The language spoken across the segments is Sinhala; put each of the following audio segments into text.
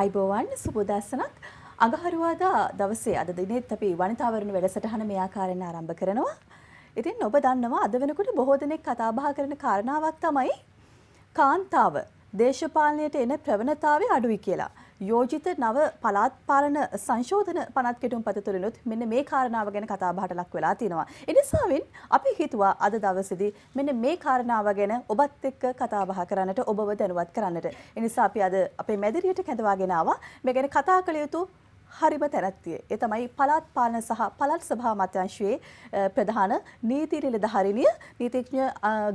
අයිබෝවන් සුබෝදස්සනක් අඟහරුවාදා දවසේ අද දිනෙත් අපි වනිතාවරණ වැඩසටහන මේ ආකාරයෙන් ආරම්භ කරනවා. ඉතින් ඔබ දන්නවා අද වෙනකොට බොහෝ දෙනෙක් කතා බහ කරන කාරණාවක් තමයි කාන්තාව දේශපාලනයට එන ප්‍රවණතාවය අඩුයි කියලා. යෝජිත නව පළාත් පාලන සංශෝධන පනත් කෙටුම්පත තුළිනුත් මෙන්න මේ කාරණාව ගැන කතා බහට ලක් වෙලා තියෙනවා. එනිසාවෙන් අපි හිතුවා අද දවසේදී මෙන්න මේ කාරණාව ගැන ඔබත් එක්ක කතා බහ කරන්නට ඔබව දැනුවත් කරන්නට. එනිසා අපි අද අපේ මැදිරියට කැඳවාගෙන ආවා මේ ගැන කතා කළ යුතු හරිම තැනැත්තිය. ඒ තමයි පළාත් පාලන සහ පළාත් සභා මත්‍යංශයේ ප්‍රධාන නීති නිලධාරිනිය නීතිඥ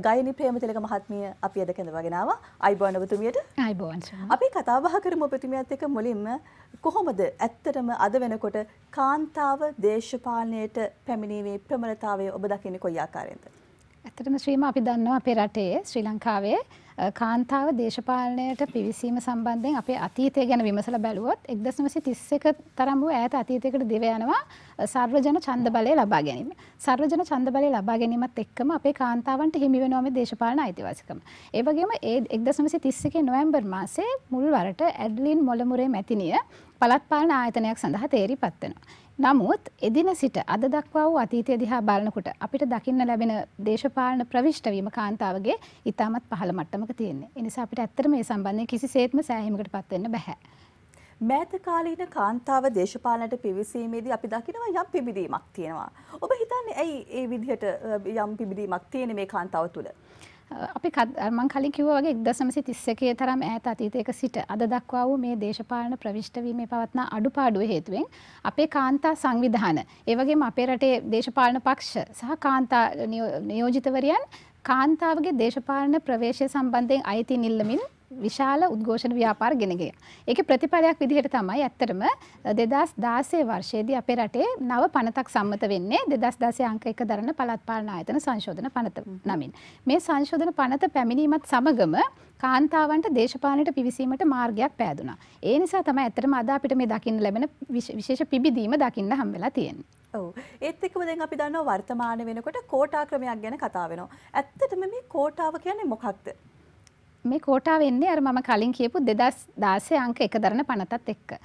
ගයනි ප්‍රේමතිලක මහත්මිය අපි අද කැඳවගෙන ආවා. අයිබෝන් ඔබතුමියට. අයිබෝන්. අපි කතා බහ කරමු ඔබතුමියත් එක්ක මුලින්ම කොහොමද ඇත්තටම අද වෙනකොට කාන්තාව දේශපාලනයට පැමිණීමේ ප්‍රමණතාවය ඔබ දකින්නේ කොයි ආකාරයෙන්ද? ඇත්තටම ශ්‍රීම අපි දන්නවා අපේ රටේ ශ්‍රී ලංකාවේ කාන්තාව දේශපාලනයට පිවිසීම සම්බන්ධයෙන් අපේ අතීතය ගැන විමසලා බැලුවොත් 1931 තරම් වූ ඈත අතීතයකට දිව යනවා සර්වජන ඡන්ද බලය ලබා ගැනීම. සර්වජන ඡන්ද බලය ලබා ගැනීමත් එක්කම අපේ කාන්තාවන්ට හිමි වෙනවා මේ දේශපාලන අයිතිවාසිකම. ඒ වගේම ඒ 1931 නොවැම්බර් මාසයේ මුල් වරට ඇඩ්ලින් මොලමුරේ මැතිනිය පළාත් පාලන ආයතනයක් සඳහා තේරිපත් වෙනවා. නමුත් එදින සිට අද දක්වා වූ අතීතය දිහා බලනකොට අපිට දකින්න ලැබෙන දේශපාලන ප්‍රවිෂ්ඨ වීම කාන්තාවගේ ඉතාමත් පහළ මට්ටමක තියෙන්නේ. ඒ නිසා අපිට ඇත්තට මේ සම්බන්ධයෙන් කිසිසේත්ම සෑහීමකට පත් වෙන්න බෑ. මෑත කාලීන කාන්තාව දේශපාලනට පිවිසීමේදී අපි දකිනවා යම් පිබිදීමක් තියෙනවා. ඔබ හිතන්නේ ඇයි ඒ විදිහට යම් පිබිදීමක් තියෙන මේ කාන්තාව තුළ? අපි මං කලින් කිව්වා වගේ 1931 තරම් ඈත අතීතයක සිට අද දක්වා වූ මේ දේශපාලන ප්‍රවිෂ්ඨ වීමේ පවත්නා අඩුපාඩුව හේතුවෙන් අපේ කාන්තා සංවිධාන ඒ වගේම අපේ රටේ දේශපාලන පක්ෂ සහ කාන්තා නියෝජිතවරියන් කාන්තාවගේ දේශපාලන ප්‍රවේශය සම්බන්ධයෙන් අයිති නිල්ලමින් විශාල උද්ඝෝෂණ ව්‍යාපාර ගෙනගිය. ඒක ප්‍රතිඵලයක් විදිහට තමයි ඇත්තටම 2016 වර්ෂයේදී අපේ රටේ නව පනතක් සම්මත වෙන්නේ 2016 අංක 1 දරන පළාත් පාලන ආයතන සංශෝධන පනත නමින්. මේ සංශෝධන පනත පැමිණීමත් සමගම කාන්තාවන්ට දේශපාලනයට පිවිසීමට මාර්ගයක් පෑදුනා. ඒ නිසා තමයි ඇත්තටම අද අපිට මේ දකින්න ලැබෙන විශේෂ පිබිදීම දකින්න හම් වෙලා තියෙන්නේ. ඔව් ඒත් එක්කම දැන් අපි දන්නවා වර්තමාන වෙනකොට කෝටා ක්‍රමයක් ගැන කතා වෙනවා. ඇත්තටම මේ කෝටාව කියන්නේ මොකක්ද? මේ කෝටා වෙන්නේ අර මම කලින් කියපු දෙදස් දාසය අංක එක දරන පනතත් එක්ක.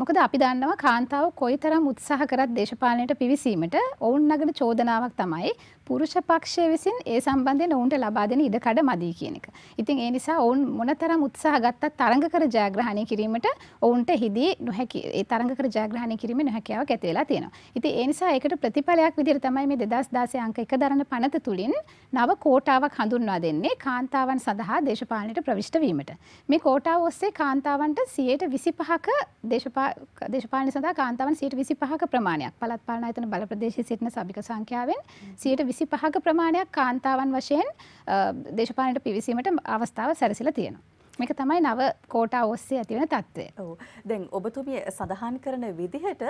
මොකද අපි දන්නවා කාන්තාව කොයි තරම් උත්සාහ කරත් දේශපාලනයට පිවිසීමට ඔවුන් නගන චෝදනාවක් තමයි පුරුෂ පක්ෂය විසින් ඒ සම්බන්ධයෙන් ඔවුන්ට ලබා දෙන ඉඩකඩ මදි කියන එක. ඉතින් ඒ නිසා ඔවුන් මොනතරම් උත්සාහ ගත්තත් තරඟකර ජයග්‍රහණය කිරීමට ඔවුන්ට හිදී නොහැකි ඒ තරඟකර ජයග්‍රහණය කිරීමේ නොහැකියාවක් ඇති වෙලා තියෙනවා. ඉතින් ඒ නිසා ඒකට ප්‍රතිඵලයක් විදිහට තමයි මේ 2016 අංක 1 දරන පනත තුලින් නව කෝටාවක් හඳුන්වා දෙන්නේ කාන්තාවන් සඳහා දේශපාලනයට ප්‍රවිෂ්ඨ වීමට. මේ කෝටාව ඔස්සේ කාන්තාවන්ට 125ක දේශපාලන සඳහා කාන්තාවන් 125ක ප්‍රමාණයක් පළාත් පාලන ආයතන බල ප්‍රදේශයේ සිටින සභික සංඛ්‍යාවෙන් 125ක ප්‍රමාණයක් කාන්තාවන් වශයෙන් දේශපාලනයට පිවිසීමට අවස්ථාව සැරසිලා තියෙනවා. මේක තමයි නව කෝටා ඔස්සේ ඇති වෙන තත්ත්වය. ඔව්. දැන් ඔබතුමිය සඳහන් කරන විදිහට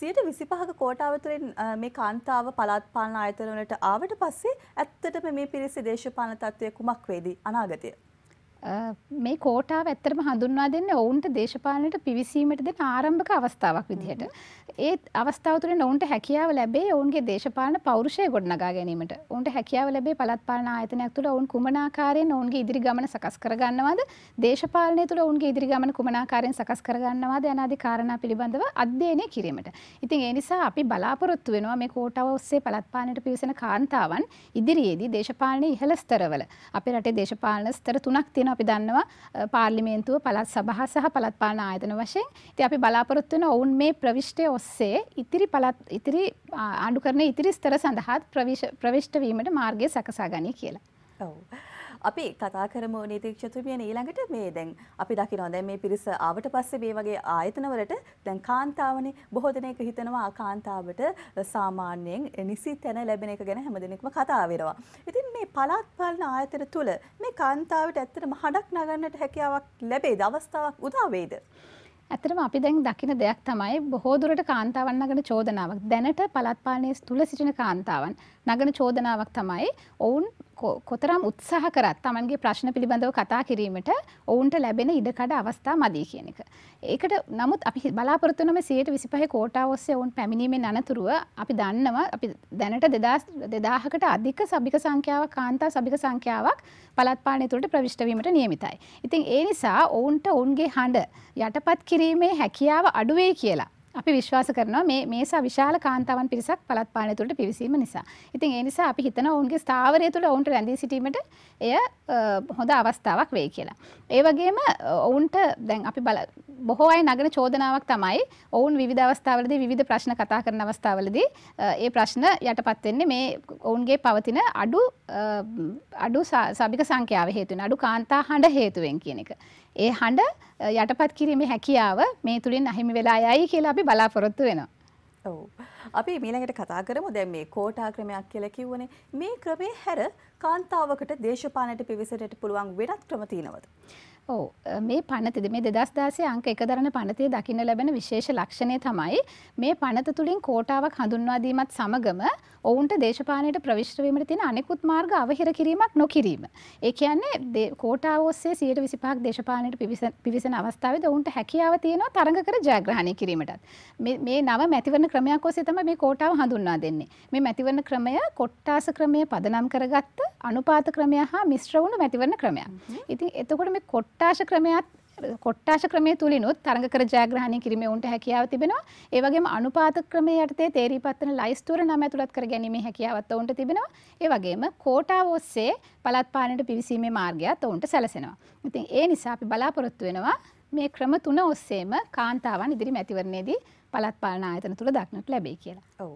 125ක කෝටාව තුළින් මේ කාන්තාව පළාත් පාලන ආයතන වලට ආවට පස්සේ ඇත්තටම මේ පිරිසේ දේශපාලන තත්ත්වය කුමක් වේද අනාගතය? මේ කෝටාව ඇත්තටම හඳුන්වා දෙන්නේ ඔවුන්ට දේශපාලනයට පිවිසීමට දෙන ආරම්භක අවස්ථාවක් විදිහට. ඒ අවස්ථාව තුළින් ඔවුන්ට හැකියාව ලැබේ ඔවුන්ගේ දේශපාලන පෞරුෂය ගොඩනගා ගැනීමට. ඔවුන්ට හැකියාව ලැබේ පළාත් පාලන ආයතනයක් තුළ ඔවුන් කුමන ආකාරයෙන් ඔවුන්ගේ ඉදිරි ගමන සකස් කරගන්නවද? දේශපාලනය තුළ ඔවුන්ගේ ඉදිරි ගමන කුමන ආකාරයෙන් සකස් කරගන්නවද යනාදී කාරණා පිළිබඳව අධ්‍යයනය කිරීමට. ඉතින් ඒ නිසා අපි බලාපොරොත්තු වෙනවා මේ කෝටාව ඔස්සේ පළාත් පාලනයට පිවිසෙන කාන්තාවන් ඉදිරියේදී දේශපාලනයේ ඉහළ ස්තරවල අපේ රටේ දේශපාලන ස්තර තුනක් තියෙනවා තියෙන අපි දන්නවා පාර්ලිමේන්තුව පළත් සභහ සහ පළත් පාලන ආයතන වශයෙන් ඉතින් අපි බලාපොරොත්තු වෙන ඔවුන් මේ ප්‍රවිෂ්ටය ඔස්සේ ඉතිරි පළත් ඉතිරි ආණ්ඩු කරන ඉතිරි ස්තර සඳහා ප්‍රවිෂ්ට වීමට මාර්ගය සකසා ගනී කියලා. ඔව්. අපි කතා කරමු නීතිඥතුමියන් ඊළඟට මේ දැන් අපි දකිනවා දැන් මේ පිරිස ආවට පස්සේ මේ වගේ ආයතනවලට දැන් කාන්තාවනේ බොහෝ දෙනෙක් හිතනවා කාන්තාවට සාමාන්‍යයෙන් නිසි තැන ලැබෙන එක ගැන හැමදෙනෙක්ම කතා වෙනවා. ඉතින් මේ පළාත් පාලන ආයතන තුල මේ කාන්තාවට ඇත්තටම හඩක් නගන්නට හැකියාවක් ලැබේද? අවස්ථාවක් උදා වේද? ඇත්තටම අපි දැන් දකින දෙයක් තමයි බොහෝ දුරට කාන්තාවන් නගන චෝදනාවක්. දැනට පළාත් පාලනයේ තුල සිටින කාන්තාවන් නගන චෝදනාවක් තමයි ඔවුන් කො- කොතරම් උත්සාහ කරත් තමන්ගේ ප්‍රශ්න පිළිබඳව කතා කිරීමට ඔවුන්ට ලැබෙන ඉඩකඩ අවස්ථා මදී කියන එක. ඒකට නමුත් අපි බලාපොරත්තුනම සියයට විසිපහ කෝටා ඔස්සේ ඔවුන් පැමිණීමෙන් අනතුරුව අපි දන්නවා අපි දැනට දෙදස් දෙදාහකට අධික සභික සංඛ්‍යාවක් කාන්තා සභික සංඛ්‍යාවක් පළත්පාලනය තුළට ප්‍රවිෂ්ටවීමට නියමිතයි. ඉතින් ඒ නිසා ඔවුන්ට ඔවුන්ගේ හඬ යටපත් කිරීමේ හැකියාව අඩුවේ කියලා. අපි විශ්වාස කරනවා මේ මේසා විශාල කාන්තාවන් පිරිසක් පළත් පාලනය තුළට පිවිසීම නිසා. ඉතින් ඒ නිසා අපි හිතන ඔවුන්ගේ ස්ථාවරය තුළ ඔවුන්ට රැඳී සිටීමට එය අ, හොඳ අවස්ථාවක් වෙයි කියලා. ඒ වගේම අ, ඔවුන්ට දැන් අපි බල බොහෝ අය නගන චෝදනාවක් තමයි ඔවුන් විවිධ අවස්ථාවලදී විවිධ ප්‍රශ්න කතා කරන අවස්ථාවලදී අ, ඒ ප්‍රශ්න යටපත් වෙන්නේ මේ ඔවුන්ගේ පවතින අඩු අ, අඩු සා- සභික සංඛ්‍යාව හේතුවෙන් අඩු කාන්තා හඬ හේතුවෙන් කියන එක. ඒ හඬ අ, යටපත් කිරීමේ හැකියාව මේ තුළින් අහිමි වෙලා යයි කියලා අපි බලාපොරොත්තු වෙනවා. ඔව්. අපි මීළඟට කතා කරමු දැන් මේ කෝටා ක්‍රමයක් කියලා කිව්වනේ. මේ ක්‍රමේ හැර කාන්තාවකට දේශපාලනයට පිවිසෙන්නට පුළුවන් වෙනත් ක්‍රම තියෙනවද? ඔව් මේ පනතද මේ දෙදස් දාසේ අංක එක දරන පනතේ දකින්න ලැබෙන විශේෂ ලක්ෂණය තමයි මේ පනත තුළින් කෝටාවක් හඳුන්වාදීමත් සමගම ඔවුන්ට දේශපාලනයට ප්‍රවිශ්ටවීමට තියෙන අනෙකුත් මාර්ග අවහිර කිරීමක් නොකිරීම. ඒ කියන්නේ දේ- කෝටාව ඔස්සේ සියයට විසිපහක් දේශපාලනයට පිවිස- පිවිසෙන අවස්ථාවද ඔවුන්ට හැකියාව තියෙනවා තරඟ කර ජයග්‍රහණය කිරීමටත්. මේ නව මැතිවරණ ක්‍රමයක් ඔස්සේ තමයි මේ කෝටාව හඳුන්වා දෙන්නේ. මේ මැතිවරණ ක්‍රමය කොට්ටාස ක්‍රමය පදනම් කරගත්ත අනුපාත ක්‍රමය හා මිශ්‍ර වුණු මැතිවරණ ක්‍රමයක්. ඉතින් එතකොට මේ කොට්ටාශ ක්‍රමයක් කොට්ටාශ ක්‍රමය තුළිනුත් තරඟ කර ජයග්‍රහණය කිරීමේ උන්ට හැකියාව තිබෙනවා. ඒ වගේම අනුපාත ක්‍රමය යටතේ තේරීපත් වන ලයිස්තුවර නම ඇතුළත් කර ගැනීමේ හැකියාවත් ඔවුන්ට තිබෙනවා. ඒ වගේම කෝටාව ඔස්සේ පළාත් පාලනයට පිවිසීමේ මාර්ගයත් ඔවුන්ට සැලසෙනවා. ඉතින් ඒ නිසා අපි බලාපොරොත්තු වෙනවා මේ ක්‍රම තුන ඔස්සේම කාන්තාවන් ඉදිරි මැතිවරණයේදී පළාත් පාලන ආයතන තුළ දක්නට ලැබේ කියලා. ඔව්.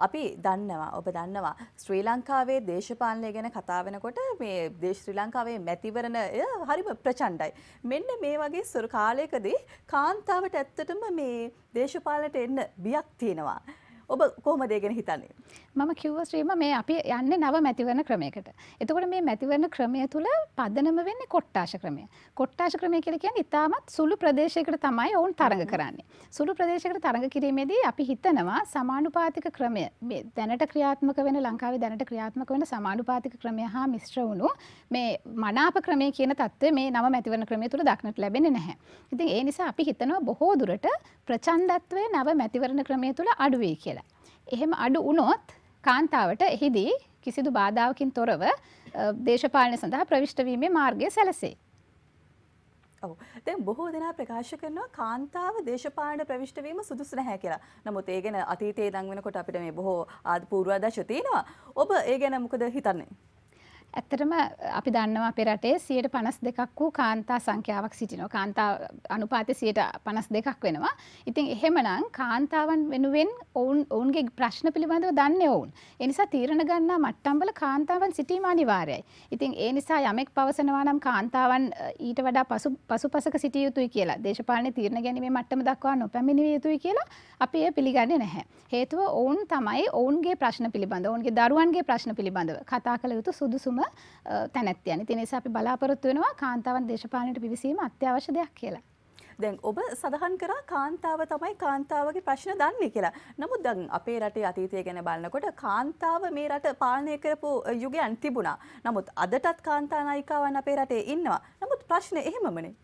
අපි දන්නවා ඔබ දන්නවා ශ්‍රී ලංකාවේ දේශපාලනය ගැන කතා වෙනකොට මේ දේශ ශ්‍රී ලංකාවේ මැතිවරණය හරිම ප්‍රචණ්ඩයි. මෙන්න මේ වගේ සුරු කාලයකදී කාන්තාවට ඇත්තටම මේ දේශපාලනයට එන්න බියක් තියෙනවා. ඔබ කොහොමද ඒ ගැන හිතන්නේ? මම කිව්ව ශ්‍රීම මේ අපි යන්නේ නව මැතිවරණ ක්‍රමයකට. එතකොට මේ මැතිවරණ ක්‍රමය තුළ පදනම වෙන්නේ කොට්ටාශ ක්‍රමය. කොට්ටාශ ක්‍රමය කියලා කියන්නේ ඉතාමත් සුළු ප්‍රදේශයකට තමයි ඔවුන් තරඟ කරන්නේ. සුළු ප්‍රදේශයකට තරඟ කිරීමේදී අපි හිතනවා සමානුපාතික ක්‍රමය දැනට ක්‍රියාත්මක වෙන ලංකාවේ දැනට ක්‍රියාත්මක වෙන සමානුපාතික ක්‍රමය හා මිශ්‍ර වුණු මේ මනාප ක්‍රමය කියන தත්ත්වය මේ නව මැතිවරණ ක්‍රමය තුළ දක්නට ලැබෙන්නේ නැහැ. ඉතින් ඒ නිසා අපි හිතනවා බොහෝ දුරට ප්‍රචණ්ඩත්වය නව මැතිවරණ ක්‍රමය තුළ අඩු වෙයි කියලා. එහෙම අඩු වුණොත් කාන්තාවට එහිදී කිසිදු බාධාවකින් තොරව අ, දේශපාලනය සඳහා ප්‍රවිෂ්ට වීමේ මාර්ගය සැලසේ. ඔව්. දැන් බොහෝ දෙනා ප්‍රකාශ කරනවා කාන්තාව දේශපාලන ප්‍රවිෂ්ට වීම සුදුසු නැහැ කියලා. නමුත් ඒ ගැන අතීතයේ ඉඳන් වෙනකොට අපිට මේ බොහෝ ආද පූර්වාදර්ශ තියෙනවා. ඔබ ඒ ගැන මොකද හිතන්නේ? ඇත්තටම අපි දන්නවා අපේ රටේ සියයට පනස් දෙකක් වූ කාන්තා සංඛ්‍යාවක් සිටිනවා. කාන්තා අනුපාතය සියයට පනස් දෙකක් වෙනවා. ඉතින් එහෙමනම් කාන්තාවන් වෙනුවෙන් ඔවුන් ඔවුන්ගේ ප්‍රශ්න පිළිබඳව දන්න ඔවුන්. එනිසා තීරණ ගන්නා මට්ටම්බල කාන්තාවන් සිටීම අනිවාර්යයි. ඉතින් ඒ නිසා යමෙක් පවසනවා නම් කාන්තාවන් අ, ඊට වඩා පසු පසු පසක සිටිය යුතුයි කියලා දේශපාලන තීරණ ගැනීමේ මට්ටම දක්වා නොපැමිණිය යුතුයි කියලා අපි එය පිළිගන්නේ නැහැ. හේතුව ඔවුන් තමයි ඔවුන්ගේ ප්‍රශ්න පිළිබඳ ඔවුන්ගේ දරුවන්ගේ ප්‍රශ්න පිළිබඳව කතා කළ යුතු සුදුසුම අ, තැනැත්තියන ඉතින් ඒ නිසා අපි බලාපොරොත්තු වෙනවා කාන්තාවන් දේශපාලනයට පිවිසීම අත්‍යවශ්‍ය දෙයක් කියලා. දැන් ඔබ සඳහන් කරා කාන්තාව තමයි කාන්තාවගේ ප්‍රශ්න දන්නේ කියලා. නමුත් දැන් අපේ රටේ අතීතය ගැන බලනකොට කාන්තාව මේ රට පාලනය කරපු යුගයන් තිබුණා. නමුත් අදටත් කාන්තා නායිකාවන් අපේ රටේ ඉන්නවා. නමුත් ප්‍රශ්නේ එහෙමමනේ.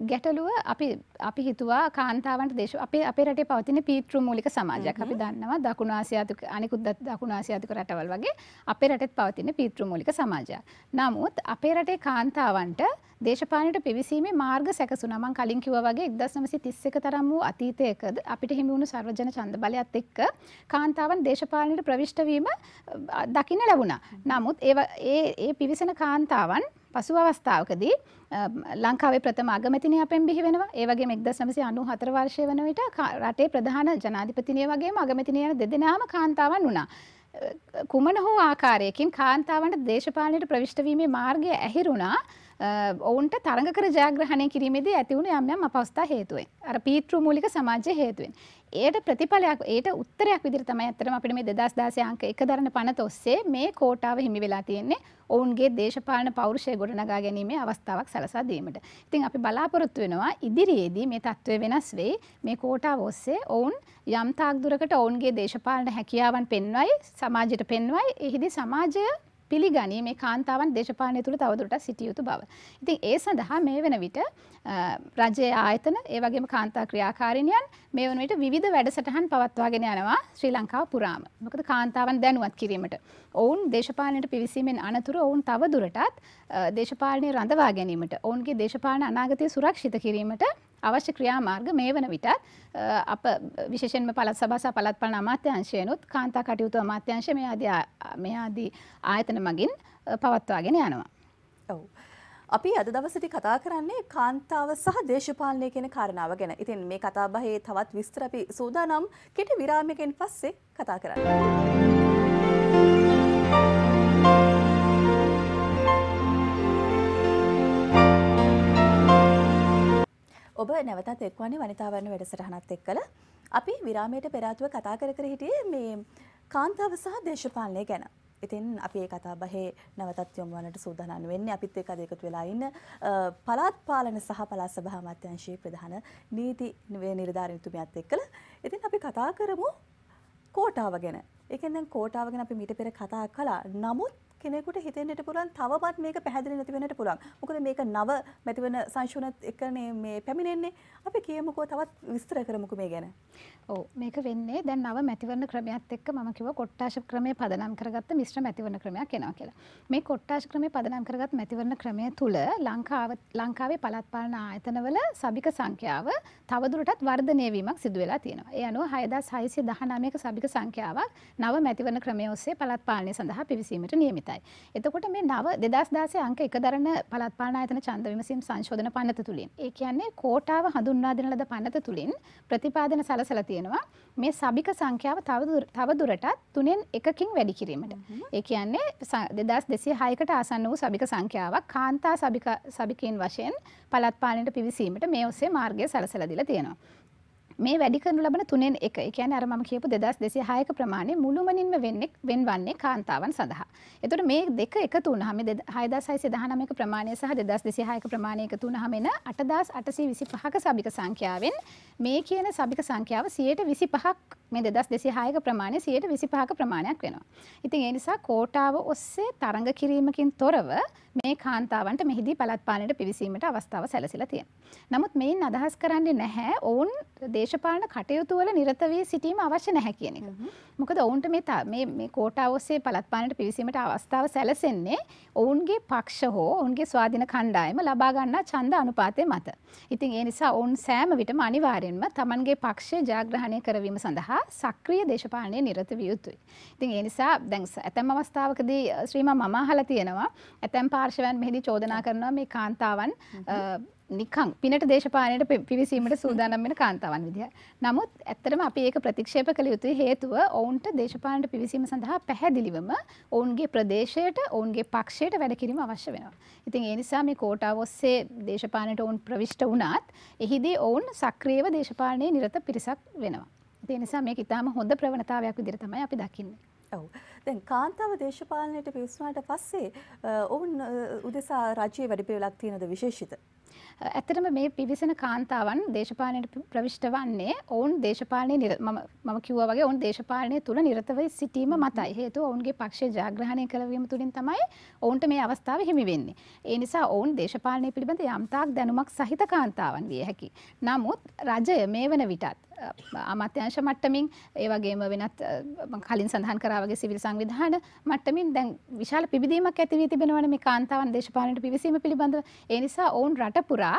ගැටලුව අපි අපි හිතුවා කාන්තාවන්ට දේශ අපේ අපේ රටේ පවතින පීතෘ මූලික සමාජයක් අපි දන්නවා දකුණු ආසියාතික අනිකුත් දකුණු ආසියාතික රටවල් වගේ අපේ රටෙත් පවතින පීතෘ මූලික සමාජයක්. නමුත් අපේ රටේ කාන්තාවන්ට දේශපාලනයට පිවිසීමේ මාර්ග සැකසුණා. මම කලින් කිව්වා වගේ 1931 තරම් වූ අතීතයක අපිට හිමි වුණු සර්වජන ඡන්ද බලයත් එක්ක කාන්තාවන් දේශපාලනයට ප්‍රවිෂ්ට වීම දකින්න ලැබුණා. නමුත් ඒ ඒ පිවිසෙන කාන්තාවන් පසු අවස්ථාවකදී අ, ලංකාවේ ප්‍රථම අගමැතිනිය අපෙන් බිහි වෙනවා. ඒ වගේම 1994 වර්ෂය වන විට කා- රටේ ප්‍රධාන ජනාධිපතිනිය වගේම අගමැතිනිය යන දෙදෙනාම කාන්තාවන් වුණා. අ, කුමන හෝ ආකාරයකින් කාන්තාවන්ට දේශපාලනයට ප්‍රවිෂ්ට වීමේ මාර්ගය ඇහිරුණා. අ, ඔවුන්ට තරඟ කර ජයග්‍රහණය කිරීමේදී ඇතිවුණු යම් යම් අපවස්ථා හේතුවෙන්. අර පීතෘ මූලික සමාජය හේතුවෙන්. ඒට ප්‍රතිඵලයක් ඒට උත්තරයක් විදිහට තමයි ඇත්තටම අපිට මේ 2016 අංක එක දරන පනත ඔස්සේ මේ කෝටාව හිමි වෙලා තියෙන්නේ ඔවුන්ගේ දේශපාලන පෞරුෂය ගොඩනගා ගැනීමේ අවස්ථාවක් සලසා දීමට. ඉතින් අපි බලාපොරොත්තු වෙනවා ඉදිරියේදී මේ තත්ත්වය වෙනස් වෙයි. මේ කෝටාව ඔස්සේ ඔවුන් යම් තාක් දුරකට ඔවුන්ගේ දේශපාලන හැකියාවන් පෙන්වයි, සමාජයට පෙන්වයි. එහිදී සමාජය පිළිගනී මේ කාන්තාවන් දේශපාලනය තුළ තවදුරටත් සිටිය යුතු බව. ඉතින් ඒ සඳහා මේ වෙන විට රජයේ ආයතන ඒ වගේම කාන්තා ක්‍රියාකාරිනියන් මේ වන විට විවිධ වැඩසටහන් පවත්වාගෙන යනවා ශ්‍රී ලංකාව පුරාම. මොකද කාන්තාවන් දැනුවත් කිරීමට. ඔවුන් දේශපාලනයට පිවිසීමෙන් අනතුරු ඔවුන් තව දුරටත් දේශපාලනය රඳවා ගැනීමට ඔවුන්ගේ දේශපාලන අනාගතය සුරක්ෂිත කිරීමට අවශ්‍ය ක්‍රියාමාර්ග මේ වන විටත් අප විශේෂෙන්ම පළත් සභාසා පළත් පාලන අමාත්‍යංශයනුත් කාන්තා කටයුතු අමාත්‍යංශ මේ ආදී මේ ආදී ආයතන මගින් පවත්වාගෙන යනවා. ඔව්. අපි අද දවසට කතා කරන්නේ කාන්තාව සහ දේශපාලනය කියන කාරණාව ගැන. ඉතින් මේ කතාබහේ තවත් විස්තර අපි සූදානම් කෙටි විරාමයකින් පස්සේ කතා කරන්න. ඔබ නැවතත් එක්වන්නේ වනිතාවරණ වැඩසටහනත් එක්කල අපි විරාමයට පෙරාතුව කතා කර කර හිටියේ මේ කාන්තාව සහ දේශපාලනය ගැන. ඉතින් අපි ඒ කතා බහේ නැවතත් යොමු වන්නට සූදානම් වෙන්නේ අපිත් එක්ක අද එකතු වෙලා ඉන්න පළාත් පාලන සහ පළාත් සභා අමාත්‍යාංශයේ ප්‍රධාන නීති නිලධාරීතුමියත් එක්කලා. ඉතින් අපි කතා කරමු කෝටාව ගැන. ඒ කියන්නේ දැන් කෝටාව ගැන අපි මීට පෙර කතා කළා. නමුත් කෙනෙකුට හිතෙන්නට පුළුවන් තවමත් මේක පැහැදිලි නැති වෙන්නට පුළුවන්. මොකද මේක නව මැතිවන සංශෝධනත් එක්කනේ මේ පැමිණෙන්නේ. අපි කියමුකෝ තවත් විස්තර කරමුකෝ මේ ගැන. ඔව් මේක වෙන්නේ දැන් නව මැතිවරණ ක්‍රමයක් එක්ක මම කිව්වා කොට්ටාශ ක්‍රමය පදනම් කරගත්ත මිශ්‍ර මැතිවරණ ක්‍රමයක් එනවා කියලා. මේ කොට්ටාශ ක්‍රමය පදනම් කරගත් මැතිවරණ ක්‍රමය තුල ලංකාව ලංකාවේ පළාත් පාලන ආයතනවල සබික සංඛ්‍යාව තවදුරටත් වර්ධනය වීමක් සිදු වෙලා තියෙනවා. ඒ අනුව 6619ක සබික සංඛ්‍යාවක් නව මැතිවරණ ක්‍රමය ඔස්සේ පළාත් පාලනය සඳහා පිවිසීමට නියමිතයි. එතකොට මේ නව 2016 අංක එක දරන පළාත් පාලන ආයතන ඡන්ද විමසීම් සංශෝධන පනත තුලින් ඒ කියන්නේ කෝටාව හඳුන්වා දෙන ලද පනත තුලින් ප්‍රතිපාදන සලසලා තියෙනවා මේ සබික සංඛ්‍යාව තව දුරටත් තුනෙන් එකකින් වැඩි කිරීමට. ඒ කියන්නේ 2206කට ආසන්න වූ සබික සංඛ්‍යාවක් කාන්තා සබික සබිකයින් වශයෙන් පළාත් පාලනයට පිවිසීමට මේ ඔස්සේ මාර්ගය සලසලා දීලා තියෙනවා. මේ වැඩි කරනු ලබන තුනෙන් එක ඒ කියන්නේ අර මම කියපු 2206ක ප්‍රමාණය මුළුමනින්ම වෙන්නේ වෙන්වන්නේ කාන්තාවන් සඳහා. එතකොට මේ දෙක එකතු වුණාම මේ 6619ක ප්‍රමාණය සහ 2206ක ප්‍රමාණය එකතු වුණාම එන 8825ක සබික සංඛ්‍යාවෙන් මේ කියන සබික සංඛ්‍යාව 125ක් මේ 2206ක ප්‍රමාණය 125ක ප්‍රමාණයක් වෙනවා. ඉතින් ඒ නිසා කෝටාව ඔස්සේ තරඟ කිරීමකින් තොරව මේ කාන්තාවන්ට මෙහිදී පළාත් පාලනයට පිවිසීමට අවස්ථාව සැලසීලා තියෙනවා. නමුත් මේන් අදහස් කරන්නේ නැහැ ඔවුන් දේශපාලන කටයුතු වල නිරත වී සිටීම අවශ්‍ය නැහැ කියන එක. මොකද ඔවුන්ට මේ මේ මේ කෝටාව ඔස්සේ පළාත් පාලනයට පිවිසීමට අවස්ථාව සැලසෙන්නේ ඔවුන්ගේ පක්ෂ හෝ ඔවුන්ගේ ස්වාධීන කණ්ඩායම ලබා ගන්නා ඡන්ද අනුපාතය මත. ඉතින් ඒ නිසා ඔවුන් සෑම විටම අනිවාර්යෙන්ම තමන්ගේ පක්ෂය ජයග්‍රහණය කරවීම සඳහා සක්‍රීය දේශපාලනයේ නිරත විය යුතුයි. ඉතින් ඒ නිසා දැන් ඇතැම් අවස්ථාවකදී ශ්‍රීමා මම අහලා තියෙනවා ඇතැම් පාර්ශවයන් මෙහිදී චෝදනා කරනවා මේ කාන්තාවන් නිකං පිනට දේශපාලනයට පිවිසීමට සූදානම් වෙන කාන්තාවන් විදිහ. නමුත් ඇත්තටම අපි ඒක ප්‍රතික්ෂේප කළ යුතුයි හේතුව ඔවුන්ට දේශපාලනයට පිවිසීම සඳහා පැහැදිලිවම ඔවුන්ගේ ප්‍රදේශයට ඔවුන්ගේ පක්ෂයට වැඩ කිරීම අවශ්‍ය වෙනවා. ඉතින් ඒ නිසා මේ කෝටාව ඔස්සේ දේශපාලනයට ඔවුන් ප්‍රවිෂ්ඨ වුණත් එහිදී ඔවුන් සක්‍රියව දේශපාලනයේ නිරත පිරිසක් වෙනවා. ඒ නිසා මේක ඉතාම හොඳ ප්‍රවණතාවයක් විදිහට තමයි අපි දකින්නේ. ඔව්. දැන් කාන්තාව දේශපාලනයට පිවිසුනාට පස්සේ ඔවුන් උදෙසා රජයේ වැඩපිළිවෙලක් තියෙනද විශේෂිත? ඇත්තටම මේ පිවිසෙන කාන්තාවන් දේශපාලනයට ප්‍රවිෂ්ඨ වන්නේ ඔවුන් දේශපාලනයේ මම මම කිව්වා වගේ ඔවුන් දේශපාලනය තුල නිරතව සිටීම මතයි. හේතුව ඔවුන්ගේ පක්ෂය ජයග්‍රහණය කරවීම තුලින් තමයි ඔවුන්ට මේ අවස්ථාව හිමි වෙන්නේ. ඒ නිසා ඔවුන් දේශපාලනය පිළිබඳ යම්තාක් දැනුමක් සහිත කාන්තාවන් විය හැකි. නමුත් රජය මේ වන විටත් අමාත්‍යංශ මට්ටමින් ඒ වගේම වෙනත් කලින් සඳහන් කරා වගේ සිවිල් සංවිධාන මට්ටමින් දැන් විශාල පිබිදීමක් ඇති වී තිබෙනවනේ මේ කාන්තාවන් දේශපාලනයට පිවිසීම පිළිබඳව. ඒ නිසා ඔවුන් රට පුරා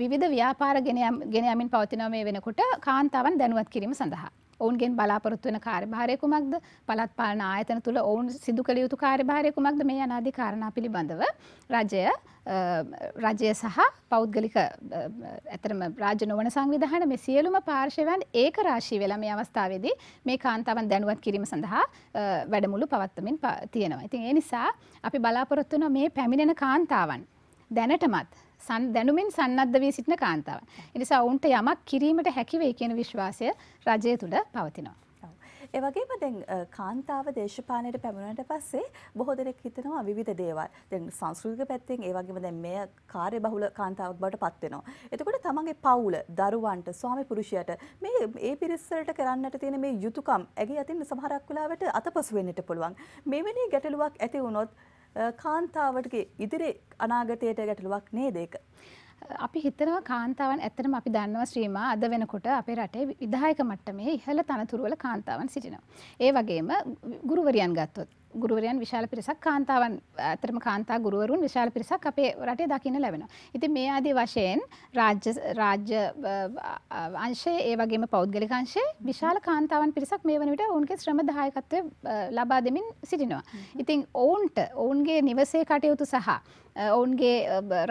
විවිධ ව්‍යාපාර ගෙන යමින් පවතිනවා මේ වෙනකොට කාන්තාවන් දැනුවත් කිරීම සඳහා. ඔවුන්ගෙන් බලාපොරොත්තු වෙන කාර්යභාරය කුමක්ද? පළාත් පාලන ආයතන තුල ඔවුන් සිදු කළ යුතු කාර්යභාරය කුමක්ද? මේ අනාදී කාරණා පිළිබඳව රජය රජය සහ පෞද්ගලික ඇතරම රාජ්‍ය නොවන සංවිධාන මේ සියලුම පාර්ශවයන් ඒක රාශී වෙලා මේ අවස්ථාවේදී මේ කාන්තාවන් දැනුවත් කිරීම සඳහා වැඩමුළු පවත්වමින් තියෙනවා. ඉතින් ඒ නිසා අපි බලාපොරොත්තු වෙන මේ පැමිණෙන කාන්තාවන් දැනටමත් දැනුමින් සන්නද්ධ වී සිටින කාන්තාවන්. එනිසා ඔවුන්ට යමක් කිරීමට හැකිවේ කියන විශ්වාසය රජය තුළ පවතිනවා. ඒ වගේම දැන් අ, කාන්තාව දේශපාලනයට පැමුණට පස්සේ බොහෝ දෙනෙක් හිතනවා විවිධ දේවල්. දැන් සංස්කෘතික පැත්තෙන් ඒ වගේම දැන් මෙය කාර්යබහුල කාන්තාවක් බවට පත් වෙනවා. එතකොට තමන්ගේ පවුල, දරුවන්ට, ස්වාමි පුරුෂයාට මේ ඒ පිරිසට කරන්නට තියෙන මේ යුතුයකම් ඇගේ අතින් සමහරක් වෙලාවට අතපසු වෙන්නට පුළුවන්. මෙවැනි ගැටලුවක් ඇති වුණොත් අ, කාන්තාවටගේ ඉදිරි අනාගතයට ගැටලුවක් නේද ඒක? අපි හිතනවා කාන්තාවන් ඇත්තටම අපි දන්නවා ශ්‍රීමා අද වෙනකොට අපේ රටේ විධායක මට්ටමේ ඉහළ තනතුරුවල කාන්තාවන් සිටිනවා. ඒ වගේම ගුරුවරියන් ගත්තොත් ගුරුවරයන් විශාල පිරිසක් කාන්තාවන් ඇතරම කාන්තා ගුරුවරුන් විශාල පිරිසක් අපේ රටේ දකින්න ලැබෙනවා. ඉතින් මේ ආදී වශයෙන් රාජ්‍ය රාජ්‍ය අංශය ඒ වගේම පෞද්ගලික අංශයේ විශාල කාන්තාවන් පිරිසක් මේ වන විට ඔවුන්ගේ ශ්‍රම දායකත්වය ලබා දෙමින් සිටිනවා. ඉතින් ඔවුන්ට ඔවුන්ගේ නිවසේ කටයුතු සහ ඔවුන්ගේ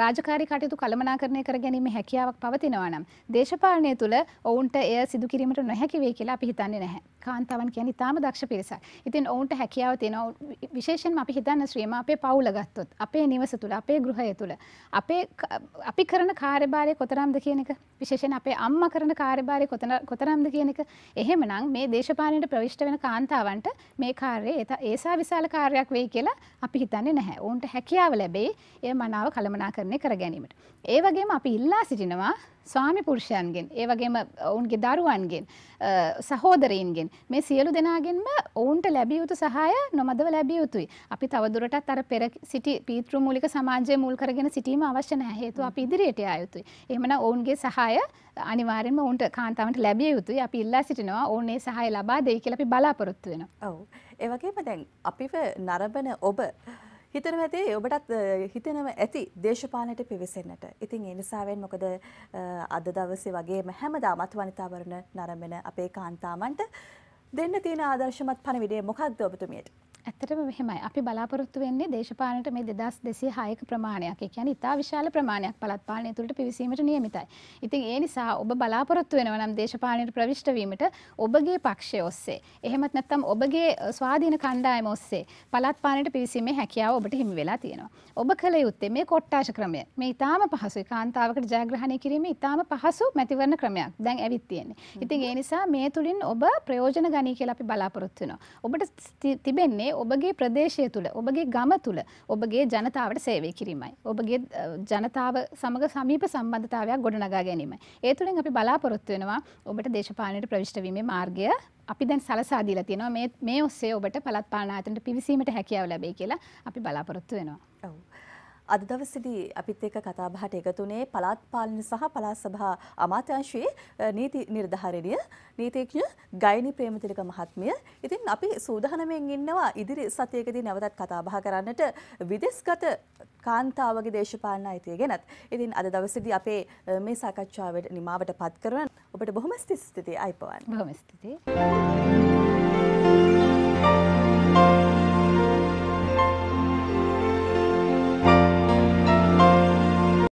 රාජකාරී කටයුතු කළමනාකරණය කර ගැනීම හැකියාවක් පවතිනවා නම් දේශපාලනය තුළ ඔවුන්ට එය සිදු කිරීමට නොහැකි වේ කියලා අපි හිතන්නේ නැහැ. කාන්තාවන් කියන්නේ ඉතාම දක්ෂ පිරිසක්. ඉතින් ඔවුන්ට හැකියාව තියෙනවා. විශේෂයෙන්ම අපි හිතන්න ශ්‍රීම අපේ පවුල ගත්තොත්, අපේ නිවස තුළ, අපේ ගෘහය තුළ අපේ අපි කරන කාර්යභාරය කොතරම්ද කියන එක විශේෂයෙන් අපේ අම්මා කරන කාර්යභාරය කොතරම්ද කියන එක එහෙමනම් මේ දේශපාලනයට ප්‍රවිෂ්ඨ වෙන කාන්තාවන්ට මේ කාර්යය ඒසා විශාල කාර්යයක් වෙයි කියලා අපි හිතන්නේ නැහැ. ඔවුන්ට හැකියාව ලැබෙයි ඒ මනාව කළමනාකරණය කර ගැනීමට. ඒ වගේම අපි ඉල්ලා සිටිනවා ස්වාමි පුරුෂයන්ගෙන් ඒ වගේම ඔවුන්ගේ දරුවන්ගෙන් සහෝදරයින්ගෙන් මේ සියලු දෙනාගෙන්ම ඔවුන්ට ලැබිය යුතු සහාය නොමදව ලැබිය යුතුයි. අපි තවදුරටත් අර පෙර සිටි පීතෘ මූලික සමාජය මුල් කරගෙන සිටීම අවශ්‍ය නැහැ. හේතුව අපි ඉදිරියට යා යුතුයි. එහෙමනම් ඔවුන්ගේ සහාය අනිවාර්යෙන්ම ඔවුන්ට කාන්තාවන්ට ලැබිය යුතුයි. අපි ඉල්ලා සිටිනවා ඔවුන් ඒ සහාය ලබා දෙයි කියලා අපි බලාපොරොත්තු වෙනවා. ඔව්. ඒ වගේම දැන් අපිව නරඹන ඔබ හිතනව ඇති ඔබටත් හිතනව ඇති දේශපාලනයට පිවිසෙන්නට. ඉතින් ඒ නිසාවෙන් මොකද අද දවසේ වගේම හැමදාමත් වනිතාවරණ නරඹන අපේ කාන්තාවන්ට දෙන්න තියෙන ආදර්ශමත් පණිවිඩය මොකක්ද ඔබතුමියට? ඇත්තටම මෙහෙමයි. අපි බලාපොරොත්තු වෙන්නේ දේශපාලනයට මේ 2206ක ප්‍රමාණයක්. ඒ කියන්නේ ඉතා විශාල ප්‍රමාණයක් පළාත් පාලනය තුළට පිවිසීමට නියමිතයි. ඉතින් ඒ නිසා ඔබ බලාපොරොත්තු වෙනවා නම් දේශපාලනයට ප්‍රවිෂ්ඨ වීමට ඔබගේ පක්ෂය ඔස්සේ එහෙමත් නැත්නම් ඔබගේ ස්වාධීන කණ්ඩායම ඔස්සේ පළාත් පාලනයට පිවිසීමේ හැකියාව ඔබට හිමි වෙලා තියෙනවා. ඔබ කළ යුත්තේ මේ කොට්ටාශ ක්‍රමය. මේ ඉතාම පහසුයි. කාන්තාවකට ජයග්‍රහණය කිරීමේ ඉතාම පහසු මැතිවරණ ක්‍රමයක්. දැන් ඇවිත් තියෙන්නේ. ඉතින් ඒ නිසා මේ තුලින් ඔබ ප්‍රයෝජන ගනී කියලා අපි බලාපොරොත්තු වෙනවා. ඔබට තිබෙන්නේ ඔබගේ ප්‍රදේශය තුළ ඔබගේ ගම තුළ ඔබගේ ජනතාවට සේවය කිරීමයි. ඔබගේ ජනතාව සමග සමීප සම්බන්ධතාවයක් ගොඩනගා ගැනීමයි. ඒ තුළින් අපි බලාපොරොත්තු වෙනවා ඔබට දේශපාලනයට ප්‍රවිෂ්ඨ වීමේ මාර්ගය අපි දැන් සලසා දීලා තියෙනවා මේ මේ ඔස්සේ ඔබට පළාත් පාලන ආයතනට පිවිසීමට හැකියාව ලැබෙයි කියලා අපි බලාපොරොත්තු වෙනවා. ඔව්. අද දවසේදී අපිත් එක්ක කතා බහට එකතුනේ පළාත් පාලන සහ පළාත් සභා අමාත්‍යාංශයේ නීති නිර්ධාරණය නීතිඥ ගයිනි ප්‍රේමතිලක මහත්මිය. ඉතින් අපි සූදානම්ෙන් ඉන්නවා ඉදිරි සතියකදී නැවතත් කතා බහ කරන්නට විදේශගත කාන්තාවගේ දේශපාලන අයිතිය ගැනත්. ඉතින් අද දවසේදී අපේ මේ සාකච්ඡාවට නිමාවට පත් කරන ඔබට බොහොම ස්තුතියි අයිපවන්. බොහොම ස්තුතියි.